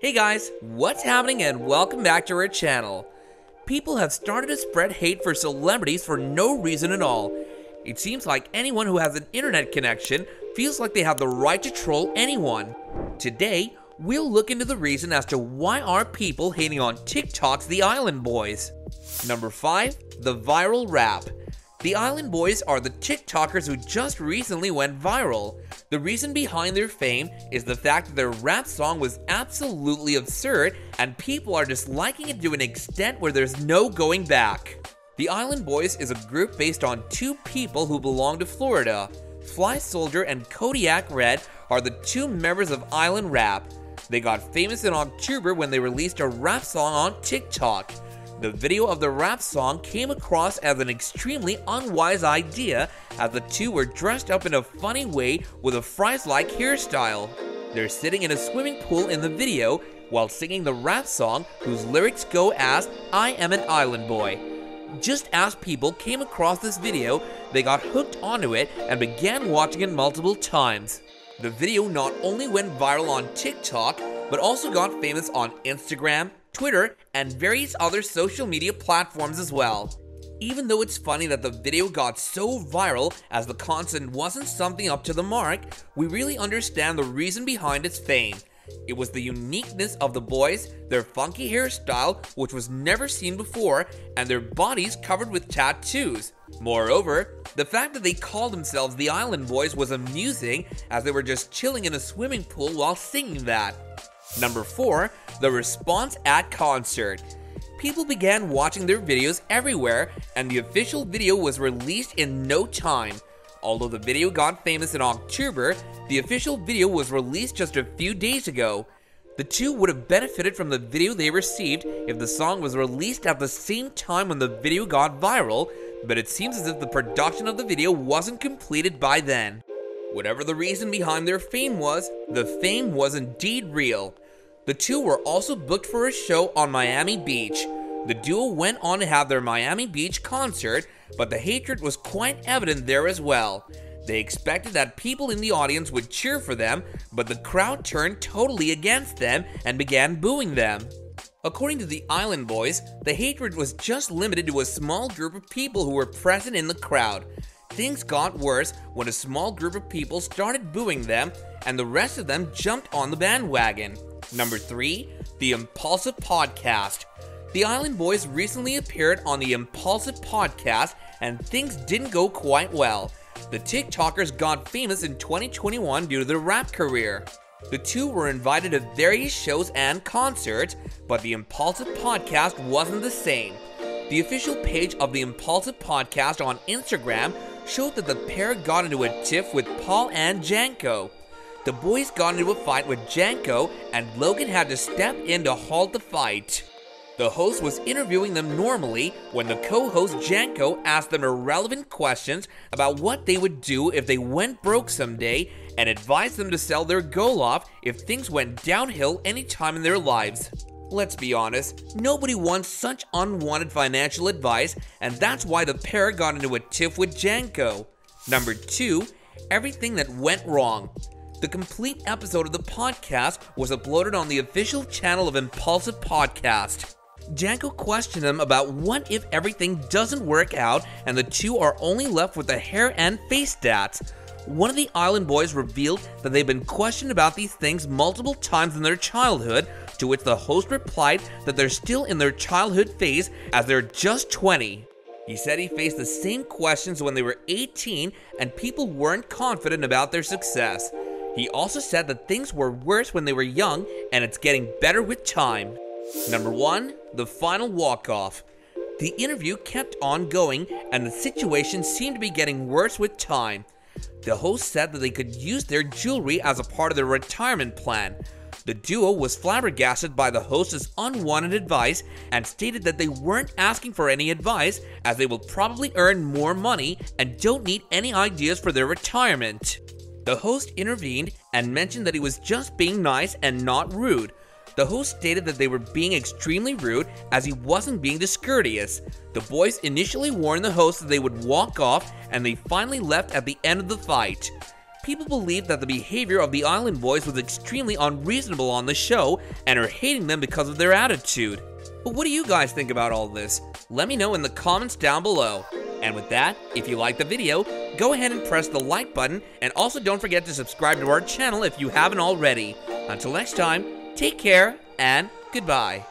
Hey guys, what's happening and welcome back to our channel. People have started to spread hate for celebrities for no reason at all. It seems like anyone who has an internet connection feels like they have the right to troll anyone. Today, we'll look into the reason as to why are people hating on TikTok's The Island Boys. Number 5. The Viral Rap The Island Boys are the TikTokers who just recently went viral. The reason behind their fame is the fact that their rap song was absolutely absurd and people are disliking it to an extent where there's no going back. The Island Boys is a group based on two people who belong to Florida. Fly Soldier and Kodiak Red are the two members of Island Rap. They got famous in October when they released a rap song on TikTok. The video of the rap song came across as an extremely unwise idea as the two were dressed up in a funny way with a fries-like hairstyle. They're sitting in a swimming pool in the video while singing the rap song whose lyrics go as I am an island boy. Just as people came across this video, they got hooked onto it and began watching it multiple times. The video not only went viral on TikTok, but also got famous on Instagram, Twitter, and various other social media platforms as well. Even though it's funny that the video got so viral as the content wasn't something up to the mark, we really understand the reason behind its fame. It was the uniqueness of the boys, their funky hairstyle, which was never seen before, and their bodies covered with tattoos. Moreover, the fact that they called themselves the Island Boys was amusing as they were just chilling in a swimming pool while singing that. Number 4. The response at concert. People began watching their videos everywhere, and the official video was released in no time. Although the video got famous in October, the official video was released just a few days ago. The two would have benefited from the video they received if the song was released at the same time when the video got viral, but it seems as if the production of the video wasn't completed by then. Whatever the reason behind their fame was, the fame was indeed real. The two were also booked for a show on Miami Beach. The duo went on to have their Miami Beach concert, but the hatred was quite evident there as well. They expected that people in the audience would cheer for them, but the crowd turned totally against them and began booing them. According to the Island Boys, the hatred was just limited to a small group of people who were present in the crowd. Things got worse when a small group of people started booing them, and the rest of them jumped on the bandwagon. Number 3. The Impulsive Podcast. The Island Boys recently appeared on the Impulsive Podcast, and things didn't go quite well. The TikTokers got famous in 2021 due to their rap career. The two were invited to various shows and concerts, but the Impulsive Podcast wasn't the same. The official page of the Impulsive Podcast on Instagram showed that the pair got into a tiff with Paul and Janko. The boys got into a fight with Janko, and Logan had to step in to halt the fight. The host was interviewing them normally when the co host Janko asked them irrelevant questions about what they would do if they went broke someday and advised them to sell their Goloff if things went downhill any time in their lives. Let's be honest, nobody wants such unwanted financial advice, and that's why the pair got into a tiff with Janko. Number 2. Everything that went wrong. The complete episode of the podcast was uploaded on the official channel of Impulsive Podcast. Janko questioned him about what if everything doesn't work out and the two are only left with the hair and face stats. One of the Island Boys revealed that they've been questioned about these things multiple times in their childhood, to which the host replied that they're still in their childhood phase as they're just 20. He said he faced the same questions when they were 18 and people weren't confident about their success. He also said that things were worse when they were young and it's getting better with time. Number 1. The final walk off. The interview kept on going, and the situation seemed to be getting worse with time. The host said that they could use their jewelry as a part of their retirement plan. The duo was flabbergasted by the host's unwanted advice and stated that they weren't asking for any advice as they will probably earn more money and don't need any ideas for their retirement. The host intervened and mentioned that he was just being nice and not rude, the host stated that they were being extremely rude as he wasn't being discourteous. The boys initially warned the host that they would walk off and they finally left at the end of the fight. people believe that the behavior of the Island Boys was extremely unreasonable on the show and are hating them because of their attitude. But what do you guys think about all this? Let me know in the comments down below. And with that, if you liked the video, go ahead and press the like button, and also don't forget to subscribe to our channel if you haven't already. Until next time, take care, and goodbye.